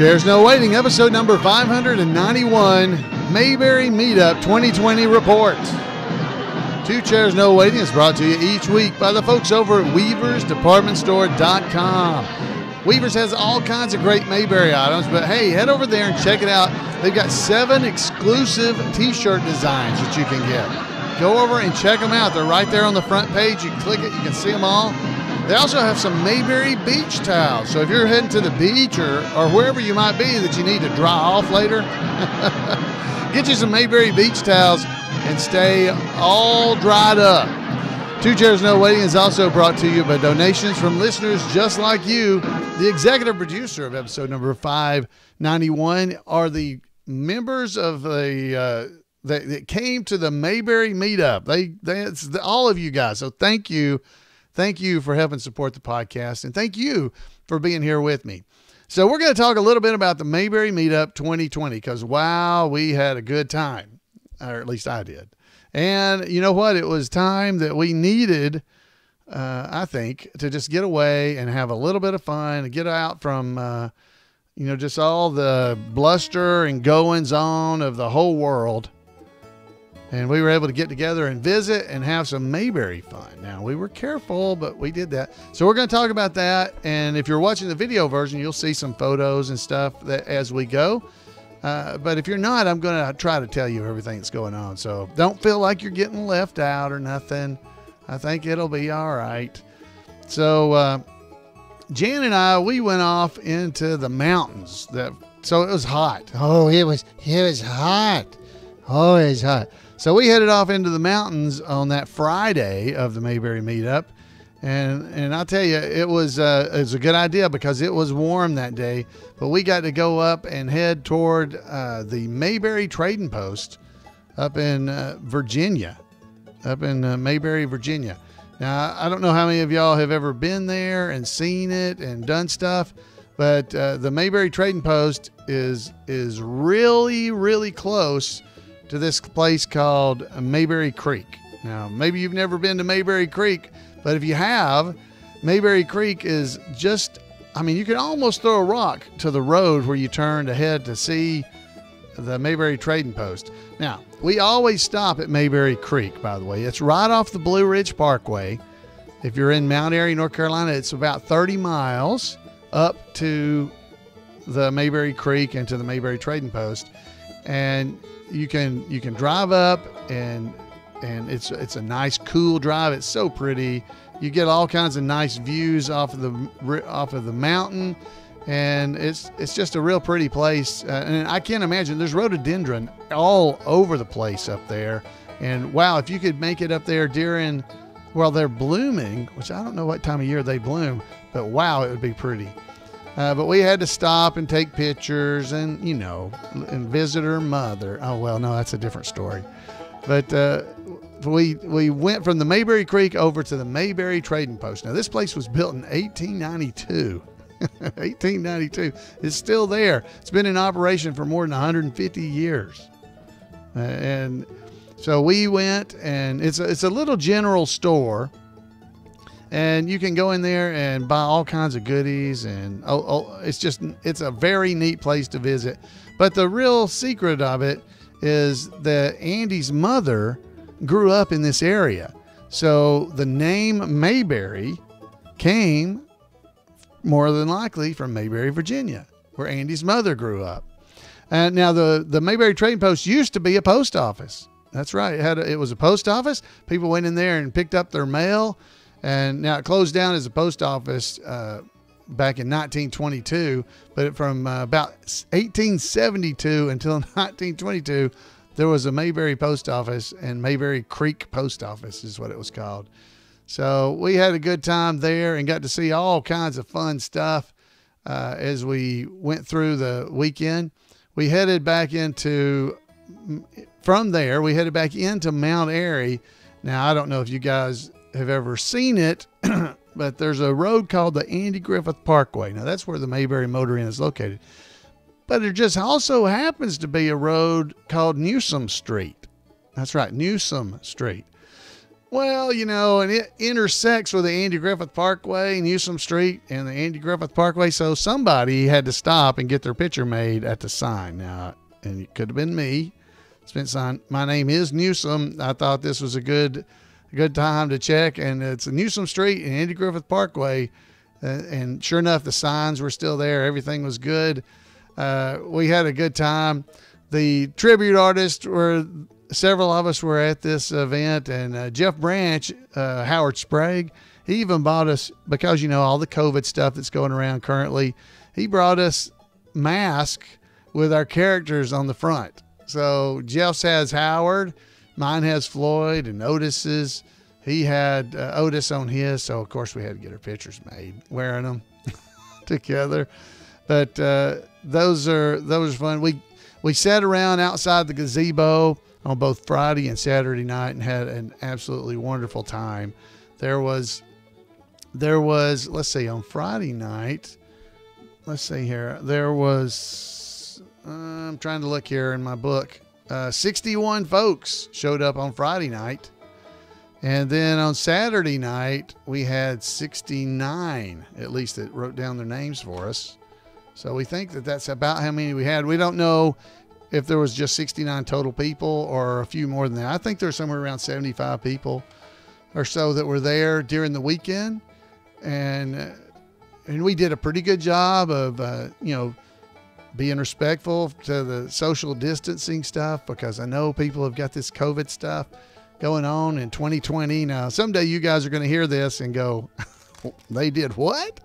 Chairs No Waiting, episode number 591, Mayberry Meetup 2020 report. Two Chairs No Waiting is brought to you each week by the folks over at WeaversDepartmentStore.com. Weavers has all kinds of great Mayberry items, but hey, head over there and check it out. They've got seven exclusive t shirt designs that you can get. Go over and check them out. They're right there on the front page. You click it, you can see them all. They also have some Mayberry beach towels. So if you're heading to the beach or, or wherever you might be that you need to dry off later, get you some Mayberry beach towels and stay all dried up. Two Chairs No Waiting is also brought to you by donations from listeners just like you. The executive producer of episode number 591 are the members of the. Uh, that, that came to the Mayberry meetup. They, they, it's the, all of you guys. So thank you, thank you for helping support the podcast, and thank you for being here with me. So we're going to talk a little bit about the Mayberry meetup 2020 because wow, we had a good time, or at least I did. And you know what? It was time that we needed. Uh, I think to just get away and have a little bit of fun and get out from. Uh, you know, just all the bluster and goings on of the whole world and we were able to get together and visit and have some Mayberry fun. Now, we were careful, but we did that. So, we're going to talk about that. And if you're watching the video version, you'll see some photos and stuff that, as we go. Uh, but if you're not, I'm going to try to tell you everything that's going on. So, don't feel like you're getting left out or nothing. I think it'll be all right. So, uh, Jan and I, we went off into the mountains. That so it was hot. Oh, it was it was hot. It hot. So we headed off into the mountains on that Friday of the Mayberry meetup, and and I'll tell you, it was uh, it was a good idea because it was warm that day. But we got to go up and head toward uh, the Mayberry Trading Post up in uh, Virginia, up in uh, Mayberry, Virginia. Now I don't know how many of y'all have ever been there and seen it and done stuff, but uh, the Mayberry Trading Post is is really really close to this place called Mayberry Creek. Now, maybe you've never been to Mayberry Creek, but if you have, Mayberry Creek is just, I mean, you can almost throw a rock to the road where you turn to head to see the Mayberry Trading Post. Now, we always stop at Mayberry Creek, by the way. It's right off the Blue Ridge Parkway. If you're in Mount Airy, North Carolina, it's about 30 miles up to the Mayberry Creek and to the Mayberry Trading Post. And you can you can drive up and and it's it's a nice cool drive. It's so pretty. You get all kinds of nice views off of the off of the mountain, and it's it's just a real pretty place. Uh, and I can't imagine there's rhododendron all over the place up there. And wow, if you could make it up there during well they're blooming, which I don't know what time of year they bloom, but wow, it would be pretty. Uh, but we had to stop and take pictures and, you know, and visit her mother. Oh, well, no, that's a different story. But uh, we, we went from the Mayberry Creek over to the Mayberry Trading Post. Now, this place was built in 1892. 1892. It's still there. It's been in operation for more than 150 years. Uh, and so we went, and it's a, it's a little general store and you can go in there and buy all kinds of goodies and oh, oh, it's just it's a very neat place to visit. But the real secret of it is that andy's mother grew up in this area. So the name mayberry came more than likely from mayberry virginia where andy's mother grew up. And now the the mayberry trading post used to be a post office. That's right. It had a, it was a post office. People went in there and picked up their mail and now it closed down as a post office uh, back in 1922. But from uh, about 1872 until 1922, there was a Mayberry post office, and Mayberry Creek Post Office is what it was called. So we had a good time there and got to see all kinds of fun stuff uh, as we went through the weekend. We headed back into, from there, we headed back into Mount Airy. Now, I don't know if you guys have ever seen it, but there's a road called the Andy Griffith Parkway. Now, that's where the Mayberry Motor Inn is located. But there just also happens to be a road called Newsom Street. That's right, Newsom Street. Well, you know, and it intersects with the Andy Griffith Parkway Newsom Street and the Andy Griffith Parkway. So somebody had to stop and get their picture made at the sign. Now, and it could have been me. Spent sign. My name is Newsom. I thought this was a good, good time to check, and it's Newsom Street and Andy Griffith Parkway. Uh, and sure enough, the signs were still there. Everything was good. Uh, we had a good time. The tribute artists were several of us were at this event, and uh, Jeff Branch, uh, Howard Sprague, he even bought us because you know all the COVID stuff that's going around currently. He brought us masks with our characters on the front. So Jeff's has Howard, mine has Floyd, and Otis's. He had uh, Otis on his, so of course we had to get our pictures made wearing them together. But uh, those are those are fun. We we sat around outside the gazebo on both Friday and Saturday night and had an absolutely wonderful time. There was, there was, let's see, on Friday night, let's see here, there was, uh, I'm trying to look here in my book, uh, 61 folks showed up on Friday night. And then on Saturday night, we had 69, at least that wrote down their names for us. So we think that that's about how many we had. We don't know if there was just 69 total people or a few more than that. I think there's somewhere around 75 people or so that were there during the weekend, and uh, and we did a pretty good job of uh, you know being respectful to the social distancing stuff because I know people have got this COVID stuff going on in 2020. Now someday you guys are going to hear this and go, they did what?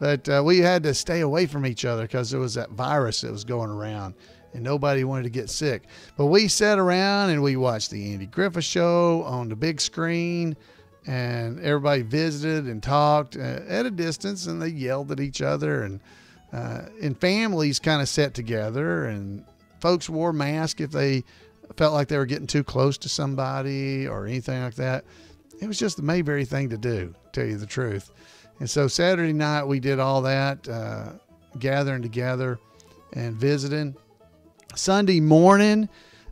But uh, we had to stay away from each other because there was that virus that was going around and nobody wanted to get sick. But we sat around and we watched the Andy Griffith show on the big screen, and everybody visited and talked uh, at a distance, and they yelled at each other, and uh, and families kind of sat together, and folks wore masks if they felt like they were getting too close to somebody or anything like that. It was just the Mayberry thing to do, to tell you the truth. And so Saturday night we did all that, uh, gathering together and visiting. Sunday morning,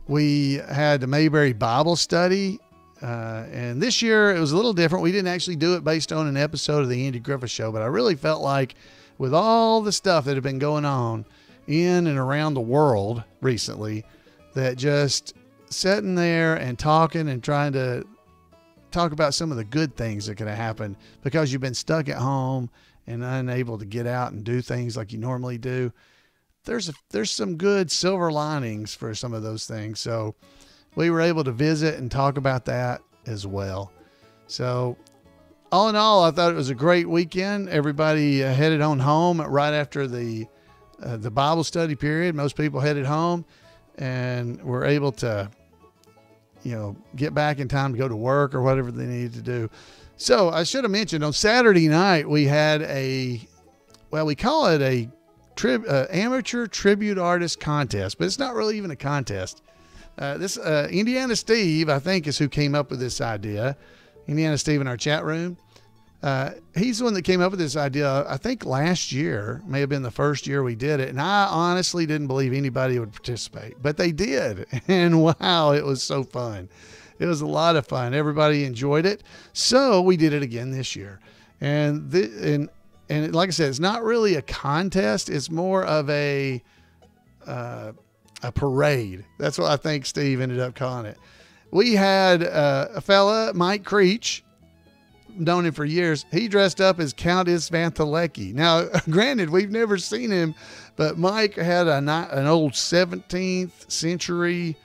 we had the Mayberry Bible study. Uh, and this year it was a little different. We didn't actually do it based on an episode of the Andy Griffith Show, but I really felt like with all the stuff that had been going on in and around the world recently, that just sitting there and talking and trying to talk about some of the good things that could have happened because you've been stuck at home and unable to get out and do things like you normally do there's a, there's some good silver linings for some of those things. So we were able to visit and talk about that as well. So all in all, I thought it was a great weekend. Everybody uh, headed on home right after the uh, the Bible study period. Most people headed home and were able to, you know, get back in time to go to work or whatever they needed to do. So I should have mentioned on Saturday night we had a, well, we call it a tri- uh, amateur tribute artist contest, but it's not really even a contest. Uh, this uh, Indiana Steve, I think, is who came up with this idea. Indiana Steve in our chat room. Uh, he's the one that came up with this idea. I think last year may have been the first year we did it, and I honestly didn't believe anybody would participate, but they did, and wow, it was so fun. It was a lot of fun. Everybody enjoyed it, so we did it again this year, and the, and and like I said, it's not really a contest. It's more of a uh, a parade. That's what I think Steve ended up calling it. We had uh, a fella, Mike Creech, known him for years. He dressed up as Countess Vanthelecki. Now, granted, we've never seen him, but Mike had a an old 17th century,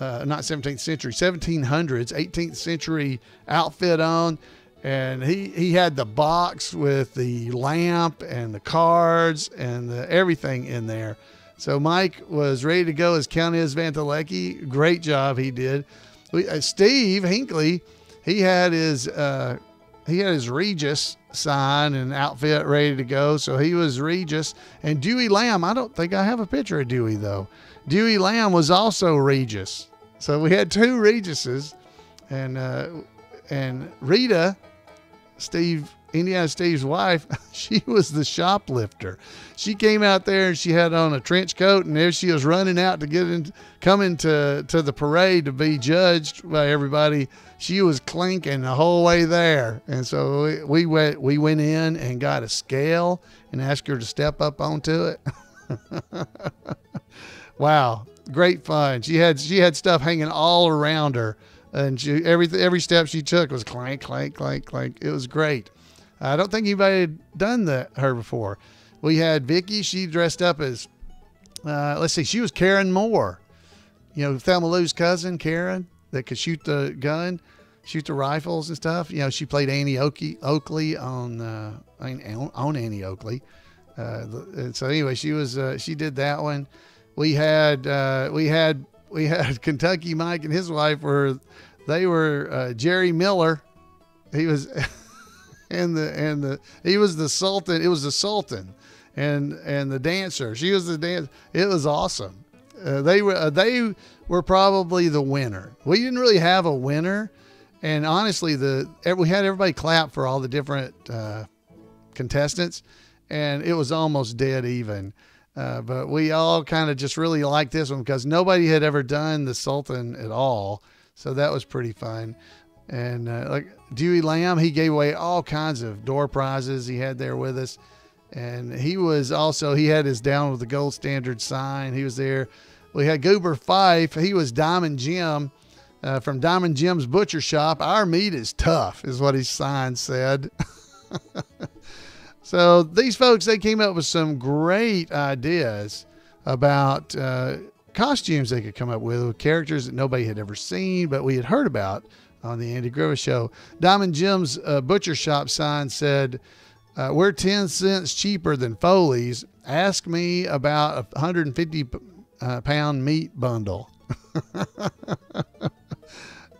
uh, not 17th century, 1700s, 18th century outfit on and he he had the box with the lamp and the cards and the, everything in there. So Mike was ready to go as Countess Vanthelecki. Great job he did. Uh, Steve Hinkley, he had his uh, he had his Regis sign and outfit ready to go. So he was Regis. And Dewey Lamb, I don't think I have a picture of Dewey though. Dewey Lamb was also Regis. So we had two Regises, and uh, and Rita Steve Indiana Steve's wife, she was the shoplifter. She came out there and she had on a trench coat, and there she was running out to get in, coming to to the parade to be judged by everybody. She was clinking the whole way there, and so we, we went we went in and got a scale and asked her to step up onto it. wow, great fun. She had she had stuff hanging all around her, and she every every step she took was clank, clank, clank, clank. It was great. I don't think anybody had done that her before. We had Vicky. She dressed up as uh, let's see, she was Karen Moore. You know, Thelma Lou's cousin, Karen, that could shoot the gun, shoot the rifles and stuff. You know, she played Annie Oakley, Oakley on uh, on Annie Oakley. Uh, so anyway, she was uh, she did that one. We had uh, we had we had Kentucky Mike and his wife were they were uh, Jerry Miller. He was and the and the he was the sultan. It was the sultan and and the dancer. She was the dance. It was awesome. Uh, they were uh, they were probably the winner. We didn't really have a winner, and honestly, the we had everybody clap for all the different uh, contestants, and it was almost dead even. Uh, but we all kind of just really liked this one because nobody had ever done the Sultan at all, so that was pretty fun. And uh, like Dewey Lamb, he gave away all kinds of door prizes he had there with us. And he was also, he had his Down with the Gold Standard sign. He was there. We had Goober Fife. He was Diamond Jim uh, from Diamond Jim's Butcher Shop. Our meat is tough, is what his sign said. so these folks, they came up with some great ideas about uh, costumes they could come up with, with characters that nobody had ever seen, but we had heard about on the Andy Griffith Show. Diamond Jim's uh, Butcher Shop sign said, uh, we're 10 cents cheaper than Foley's. Ask me about a 150 uh, pound meat bundle.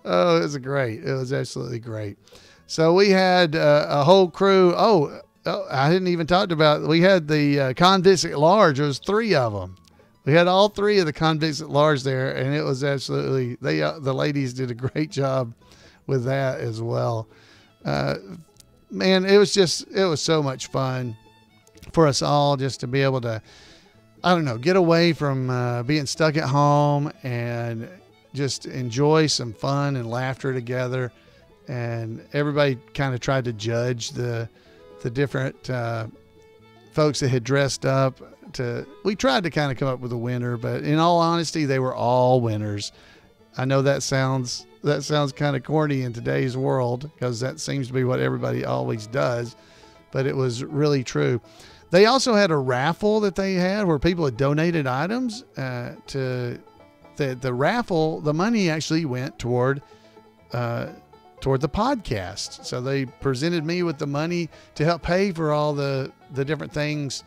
oh, it was great. It was absolutely great. So we had uh, a whole crew. Oh, oh, I didn't even talk about. We had the uh, convicts at large. There was three of them. We had all three of the convicts at large there, and it was absolutely they. Uh, the ladies did a great job with that as well. Uh, man, it was just it was so much fun for us all just to be able to, I don't know, get away from uh, being stuck at home and just enjoy some fun and laughter together. And everybody kind of tried to judge the the different uh, folks that had dressed up. To we tried to kind of come up with a winner, but in all honesty, they were all winners. I know that sounds that sounds kind of corny in today's world because that seems to be what everybody always does, but it was really true. They also had a raffle that they had where people had donated items uh, to the the raffle. The money actually went toward uh, toward the podcast. So they presented me with the money to help pay for all the the different things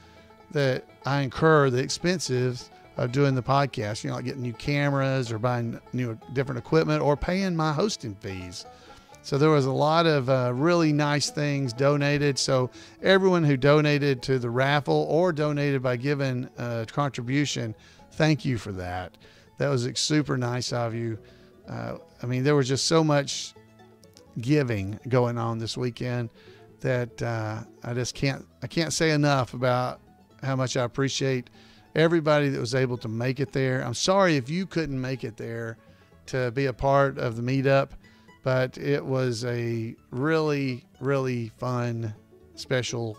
that I incur, the expenses doing the podcast. You know, like getting new cameras or buying new different equipment or paying my hosting fees. So there was a lot of uh, really nice things donated. So everyone who donated to the raffle or donated by giving a contribution, thank you for that. That was super nice of you. Uh, I mean, there was just so much giving going on this weekend that uh, I just can't I can't say enough about how much I appreciate everybody that was able to make it there. I'm sorry if you couldn't make it there to be a part of the meetup, but it was a really, really fun, special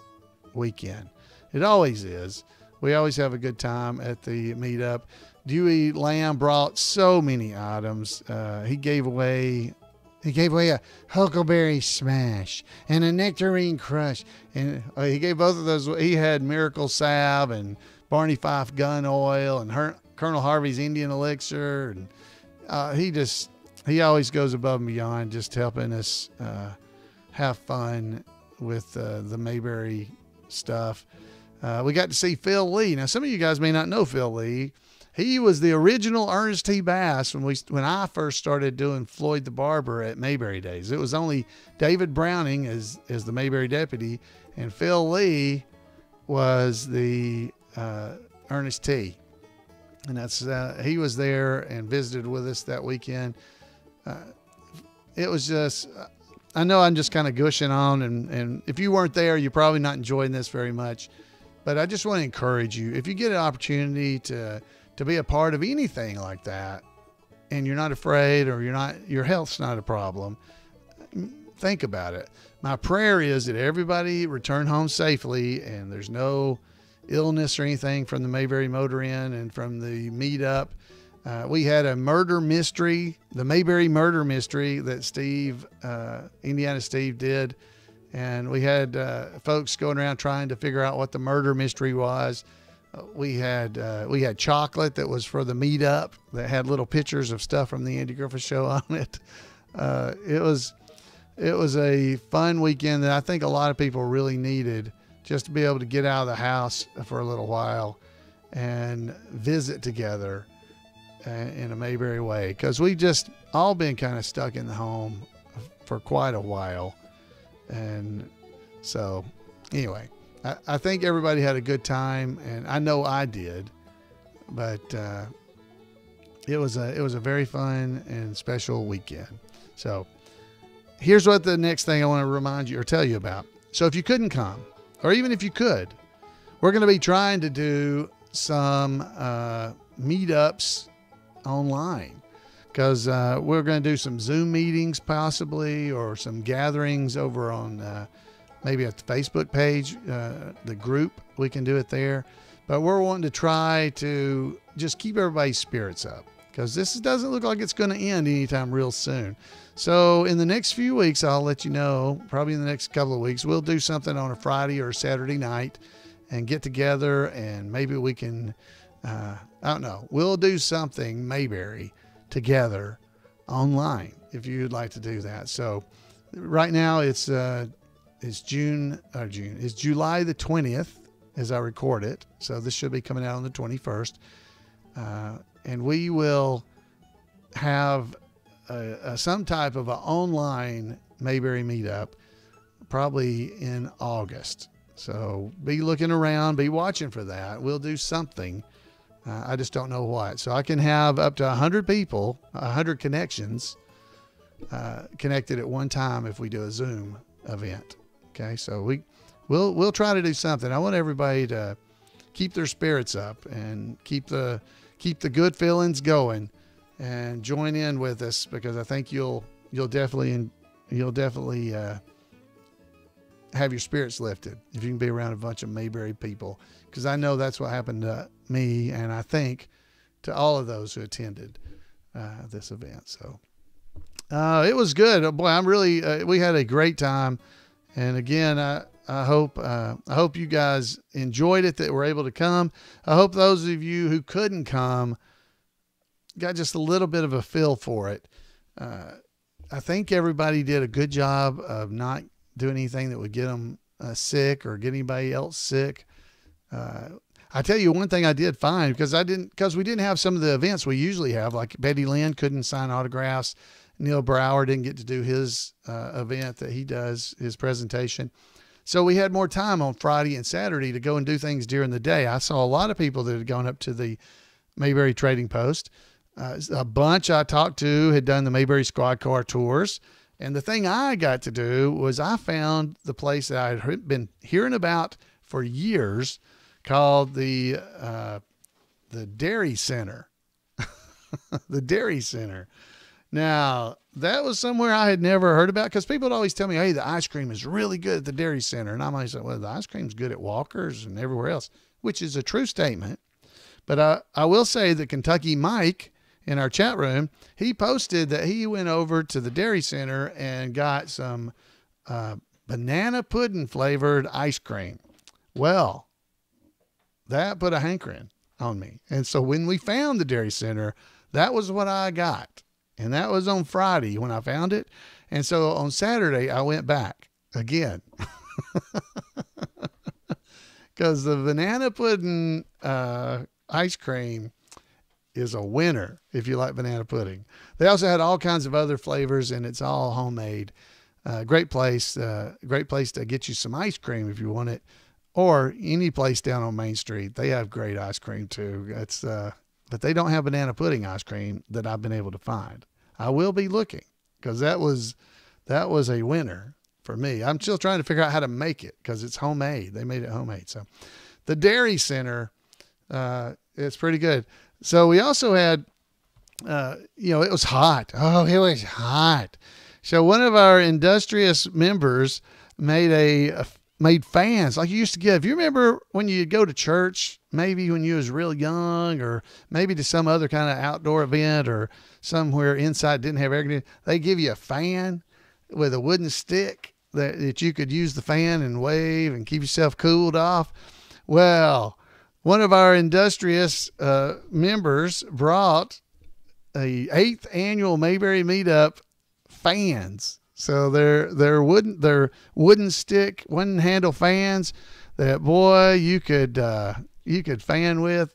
weekend. It always is. We always have a good time at the meetup. Dewey Lamb brought so many items. Uh, he gave away he gave away a Huckleberry Smash and a Nectarine Crush, and uh, he gave both of those. He had Miracle Salve and Barney Fife gun oil and Her- Colonel Harvey's Indian elixir. And uh, he just, he always goes above and beyond just helping us uh, have fun with uh, the Mayberry stuff. Uh, we got to see Phil Lee. Now, some of you guys may not know Phil Lee. He was the original Ernest T. Bass when we when I first started doing Floyd the Barber at Mayberry Days. It was only David Browning as as the Mayberry deputy, and Phil Lee was the uh, Ernest T. And that's uh, he was there and visited with us that weekend. Uh, it was just I know I'm just kind of gushing on, and, and if you weren't there, you're probably not enjoying this very much. But I just want to encourage you if you get an opportunity to to be a part of anything like that, and you're not afraid or you're not your health's not a problem, think about it. My prayer is that everybody return home safely and there's no illness or anything from the Mayberry Motor Inn and from the meetup. Uh, we had a murder mystery, the Mayberry murder mystery that Steve, uh, Indiana Steve, did. And we had uh, folks going around trying to figure out what the murder mystery was. We had uh, we had chocolate that was for the meetup that had little pictures of stuff from the Andy Griffith Show on it. Uh, it was it was a fun weekend that I think a lot of people really needed just to be able to get out of the house for a little while and visit together uh, in a Mayberry way because we just all been kind of stuck in the home for quite a while. And so, anyway, I, I think everybody had a good time, and I know I did. But uh, it was a it was a very fun and special weekend. So, here's what the next thing I want to remind you or tell you about. So, if you couldn't come, or even if you could, we're going to be trying to do some uh, meetups online because uh, we're going to do some Zoom meetings possibly or some gatherings over on uh, maybe at the Facebook page, uh, the group. We can do it there. But we're wanting to try to just keep everybody's spirits up because this doesn't look like it's going to end anytime real soon. So, in the next few weeks, I'll let you know, probably in the next couple of weeks, we'll do something on a Friday or a Saturday night and get together and maybe we can, uh, I don't know, we'll do something, Mayberry, together online if you'd like to do that. So, right now it's, uh, it's June, or June, it's July the 20th as I record it. So, this should be coming out on the 21st. Uh, and we will have a, some type of an online Mayberry meetup probably in August. So be looking around, be watching for that. We'll do something. Uh, I just don't know what. So I can have up to 100 people, 100 connections uh, connected at one time if we do a Zoom event. Okay, so we we'll we'll try to do something. I want everybody to keep their spirits up and keep the keep the good feelings going and join in with us because I think you'll you'll definitely you'll definitely uh, have your spirits lifted if you can be around a bunch of Mayberry people because I know that's what happened to me and I think to all of those who attended uh, this event. So uh, it was good. Boy, I'm really uh, we had a great time, and again I. I hope uh, I hope you guys enjoyed it that were able to come. I hope those of you who couldn't come got just a little bit of a feel for it. Uh, I think everybody did a good job of not doing anything that would get them uh, sick or get anybody else sick. Uh, I tell you one thing I did find because I didn't because we didn't have some of the events we usually have like Betty Lynn couldn't sign autographs. Neal Brower didn't get to do his uh, event that he does his presentation. So we had more time on Friday and Saturday to go and do things during the day. I saw a lot of people that had gone up to the Mayberry Trading Post. Uh, a bunch I talked to had done the Mayberry Squad Car tours. And the thing I got to do was I found the place that I had been hearing about for years called the uh, the Dairy Center. the Dairy Center. Now, that was somewhere I had never heard about because people would always tell me, hey, the ice cream is really good at the Dairy Center. And I'm always like, well, the ice cream's good at Walker's and everywhere else, which is a true statement. But I, I will say that Kentucky Mike in our chat room, he posted that he went over to the Dairy Center and got some uh, banana pudding flavored ice cream. Well, that put a hankering on me. And so when we found the Dairy Center, that was what I got. And that was on Friday when I found it. And so on Saturday, I went back again. Because the banana pudding uh, ice cream is a winner if you like banana pudding. They also had all kinds of other flavors, and it's all homemade. Uh, great place, uh, great place to get you some ice cream if you want it, or any place down on Main Street. They have great ice cream too. It's uh, but they don't have banana pudding ice cream that I've been able to find. I will be looking because that was that was a winner for me. I'm still trying to figure out how to make it because it's homemade. They made it homemade. So the Dairy Center, uh, it's pretty good. So we also had, uh, you know, it was hot. Oh, it was hot. So one of our industrious members made a, a made fans like you used to get. If you remember when you go to church, maybe when you was real young, or maybe to some other kind of outdoor event, or somewhere inside didn't have air conditioning, they give you a fan with a wooden stick that, that you could use the fan and wave and keep yourself cooled off. Well, one of our industrious uh, members brought a eighth annual Mayberry meetup fans so they're they're wooden they're wooden stick wooden handle fans that boy you could uh, you could fan with,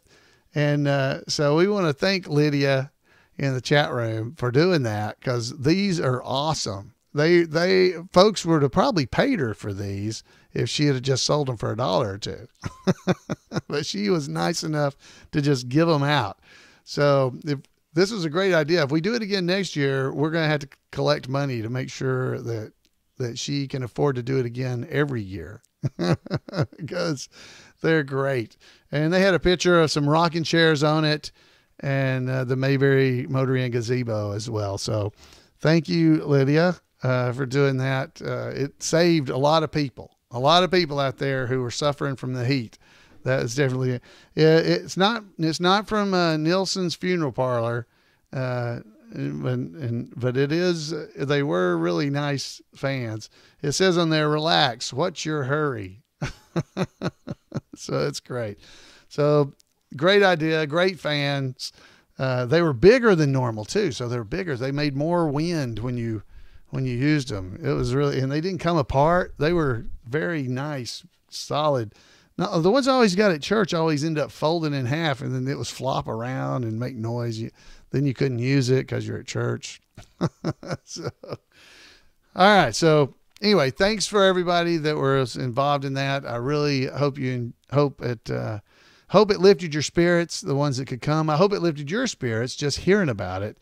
and uh, so we want to thank Lydia in the chat room for doing that because these are awesome. They they folks would have probably paid her for these if she had just sold them for a dollar or two, but she was nice enough to just give them out. So if this was a great idea. If we do it again next year, we're going to have to collect money to make sure that that she can afford to do it again every year because they're great. And they had a picture of some rocking chairs on it and uh, the Mayberry Motor Inn gazebo as well. So thank you, Lydia, uh, for doing that. Uh, it saved a lot of people, a lot of people out there who were suffering from the heat that is definitely yeah. It's not it's not from uh, Nielsen's funeral parlor, uh, and, and but it is. They were really nice fans. It says on there, "Relax. What's your hurry?" so it's great. So great idea. Great fans. Uh, they were bigger than normal too, so they're bigger. They made more wind when you when you used them. It was really, and they didn't come apart. They were very nice, solid now, the ones I always got at church always end up folding in half and then it was flop around and make noise. You, then you couldn't use it because you're at church. so, all right. So, anyway, thanks for everybody that was involved in that. I really hope you hope it, uh, hope it lifted your spirits, the ones that could come. I hope it lifted your spirits just hearing about it.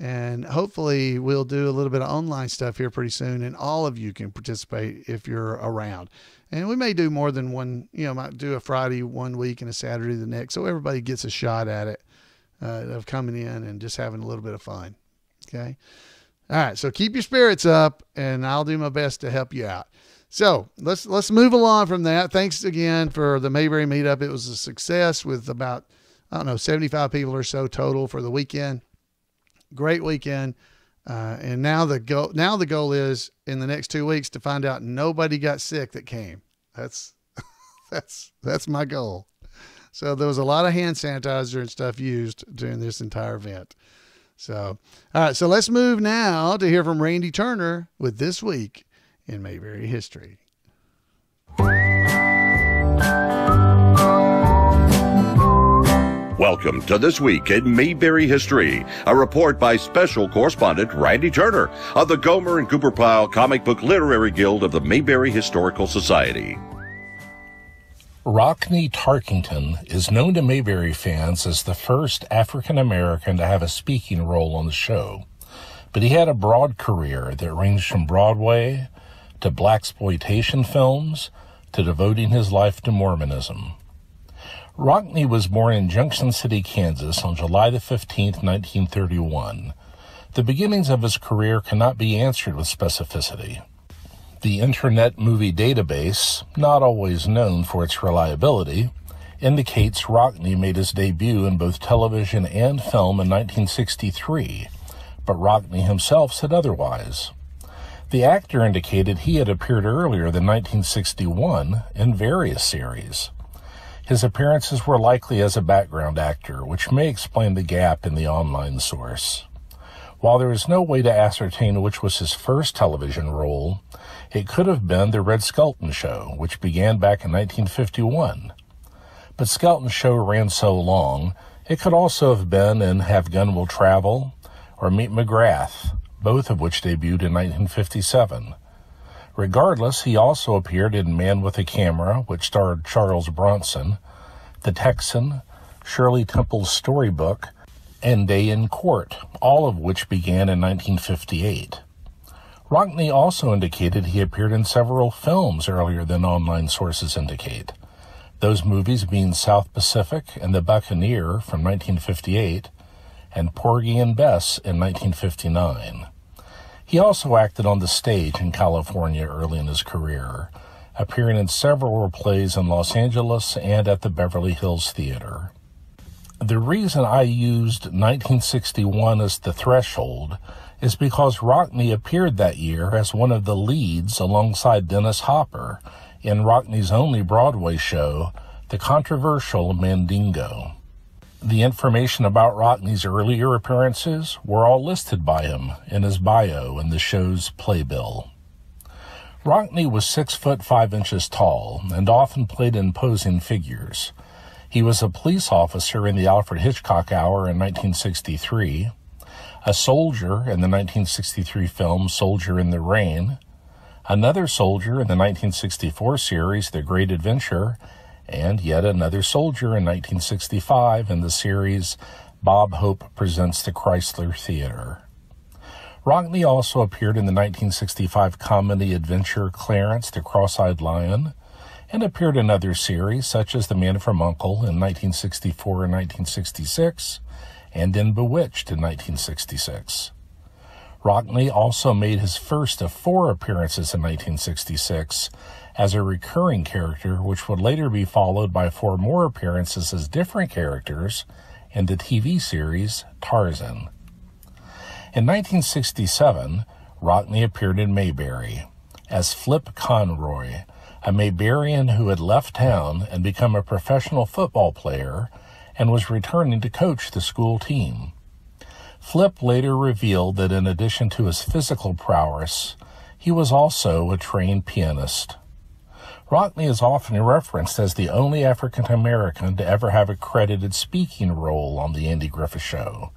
And hopefully, we'll do a little bit of online stuff here pretty soon, and all of you can participate if you're around. And we may do more than one, you know, might do a Friday one week and a Saturday the next, so everybody gets a shot at it uh, of coming in and just having a little bit of fun. Okay. All right. So keep your spirits up, and I'll do my best to help you out. So let's let's move along from that. Thanks again for the Mayberry meetup. It was a success with about I don't know 75 people or so total for the weekend great weekend. Uh, and now the goal now the goal is in the next two weeks to find out nobody got sick that came. That's that's that's my goal. So there was a lot of hand sanitizer and stuff used during this entire event. So all right, so let's move now to hear from Randy Turner with this week in Mayberry history. Welcome to This Week in Mayberry History, a report by special correspondent Randy Turner of the Gomer and Goober Pyle Comic Book Literary Guild of the Mayberry Historical Society. Rockne Tarkington is known to Mayberry fans as the first African American to have a speaking role on the show, but he had a broad career that ranged from Broadway to blaxploitation films to devoting his life to Mormonism. Rockne was born in Junction City, Kansas on July 15, 1931. The beginnings of his career cannot be answered with specificity. The Internet Movie Database, not always known for its reliability, indicates Rockne made his debut in both television and film in 1963, but Rockne himself said otherwise. The actor indicated he had appeared earlier than 1961 in various series. His appearances were likely as a background actor, which may explain the gap in the online source. While there is no way to ascertain which was his first television role, it could have been The Red Skelton Show, which began back in 1951. But Skelton's show ran so long, it could also have been in Have Gun Will Travel or Meet McGraw, both of which debuted in 1957. Regardless, he also appeared in Man with a Camera, which starred Charles Bronson, The Texan, Shirley Temple's Storybook, and Day in Court, all of which began in 1958. Rockne also indicated he appeared in several films earlier than online sources indicate. Those movies being South Pacific and The Buccaneer from 1958 and Porgy and Bess in 1959. He also acted on the stage in California early in his career, appearing in several plays in Los Angeles and at the Beverly Hills Theater. The reason I used 1961 as the threshold is because Rockne appeared that year as one of the leads alongside Dennis Hopper in Rockne's only Broadway show, The Controversial Mandingo. The information about Rockne's earlier appearances were all listed by him in his bio in the show's playbill. Rockne was six foot five inches tall and often played imposing figures. He was a police officer in the Alfred Hitchcock Hour in 1963, a soldier in the 1963 film Soldier in the Rain, another soldier in the 1964 series The Great Adventure, and yet another soldier in 1965 in the series Bob Hope Presents the Chrysler Theater. Rockne also appeared in the 1965 comedy adventure Clarence the Cross-Eyed Lion, and appeared in other series such as The Man from Uncle in 1964 and 1966, and in Bewitched in 1966. Rockne also made his first of four appearances in 1966 as a recurring character, which would later be followed by four more appearances as different characters in the TV series Tarzan. In 1967, Rockne appeared in Mayberry as Flip Conroy, a Mayberian who had left town and become a professional football player and was returning to coach the school team. Flip later revealed that in addition to his physical prowess, he was also a trained pianist. Rockne is often referenced as the only African American to ever have a credited speaking role on The Andy Griffith Show.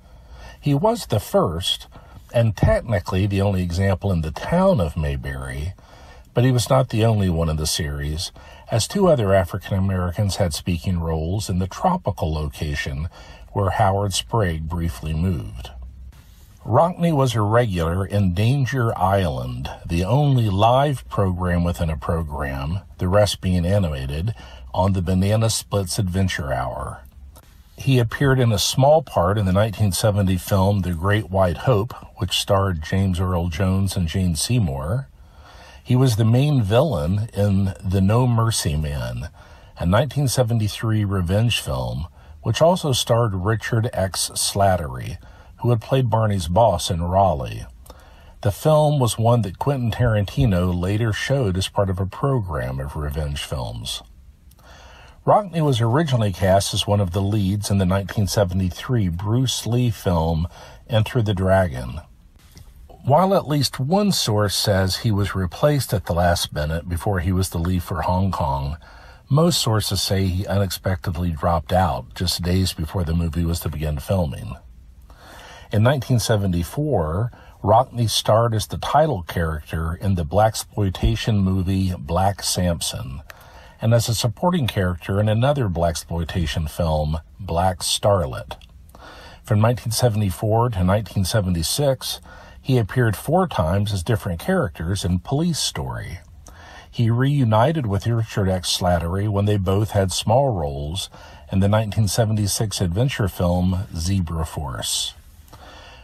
He was the first, and technically the only example in the town of Mayberry, but he was not the only one in the series, as two other African Americans had speaking roles in the tropical location where Howard Sprague briefly moved. Rockne was a regular in Danger Island, the only live program within a program, the rest being animated, on the Banana Splits Adventure Hour. He appeared in a small part in the 1970 film The Great White Hope, which starred James Earl Jones and Jane Seymour. He was the main villain in The No Mercy Man, a 1973 revenge film, which also starred Richard X. Slattery, who had played Barney's boss in Raleigh. The film was one that Quentin Tarantino later showed as part of a program of revenge films. Rockne was originally cast as one of the leads in the 1973 Bruce Lee film Enter the Dragon. While at least one source says he was replaced at the last minute before he was the lead for Hong Kong, most sources say he unexpectedly dropped out just days before the movie was to begin filming. In 1974, Rockne starred as the title character in the blaxploitation movie Black Samson, and as a supporting character in another blaxploitation film, Black Starlet. From 1974 to 1976, he appeared four times as different characters in Police Story. He reunited with Richard X. Slattery when they both had small roles in the 1976 adventure film Zebra Force.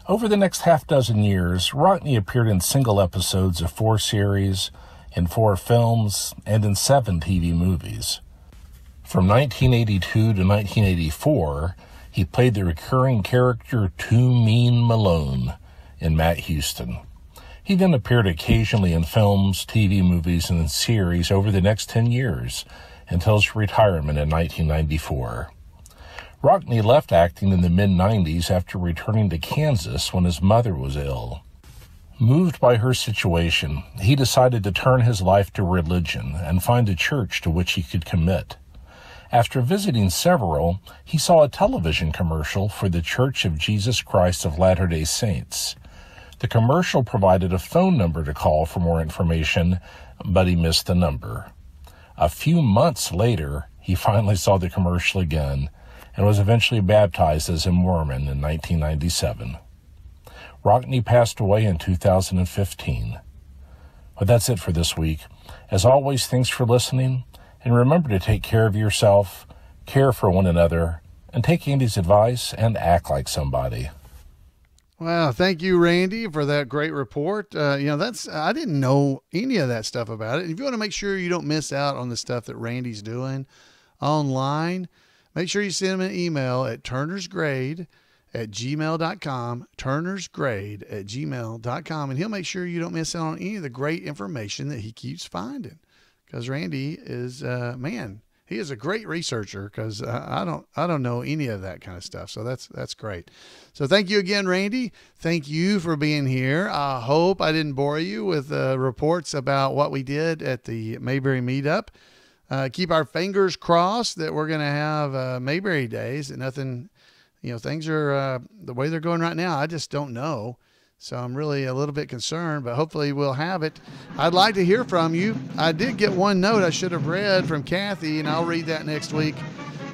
Over the next half dozen years, Rockne appeared in single episodes of four series, in four films, and in seven TV movies. From 1982 to 1984, he played the recurring character Too Mean Malone in Matt Houston. He then appeared occasionally in films, TV movies, and series over the next 10 years until his retirement in 1994. Rockne left acting in the mid 90s after returning to Kansas when his mother was ill. Moved by her situation, he decided to turn his life to religion and find a church to which he could commit. After visiting several, he saw a television commercial for the Church of Jesus Christ of Latter day Saints. The commercial provided a phone number to call for more information, but he missed the number. A few months later, he finally saw the commercial again and was eventually baptized as a Mormon in 1997. Rockne passed away in 2015. But that's it for this week. As always, thanks for listening, and remember to take care of yourself, care for one another, and take Andy's advice and act like somebody. Wow, thank you, Randy, for that great report. Uh, you know, that's I didn't know any of that stuff about it. If you want to make sure you don't miss out on the stuff that Randy's doing online, make sure you send him an email at turnersgrade at gmail.com, turnersgrade at gmail.com, and he'll make sure you don't miss out on any of the great information that he keeps finding. Because Randy is, uh, man, he is a great researcher because I don't I don't know any of that kind of stuff. So that's that's great. So thank you again, Randy. Thank you for being here. I hope I didn't bore you with uh, reports about what we did at the Mayberry meetup. Uh, keep our fingers crossed that we're going to have uh, Mayberry days. And nothing, you know, things are uh, the way they're going right now. I just don't know. So I'm really a little bit concerned, but hopefully we'll have it. I'd like to hear from you. I did get one note I should have read from Kathy, and I'll read that next week.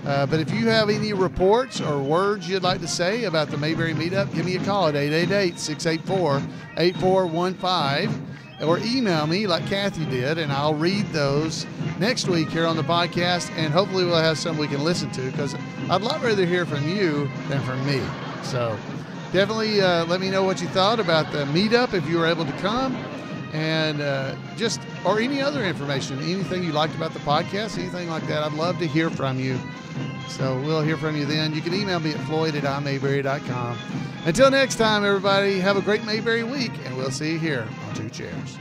Uh, but if you have any reports or words you'd like to say about the Mayberry meetup, give me a call at 888 684 8415 or email me like Kathy did, and I'll read those next week here on the podcast. And hopefully, we'll have some we can listen to because I'd lot rather hear from you than from me. So, definitely uh, let me know what you thought about the meetup if you were able to come and uh, just or any other information anything you liked about the podcast anything like that i'd love to hear from you. So we'll hear from you then. You can email me at floyd at imayberry.com until next time everybody have a great mayberry week and we'll see you here on two chairs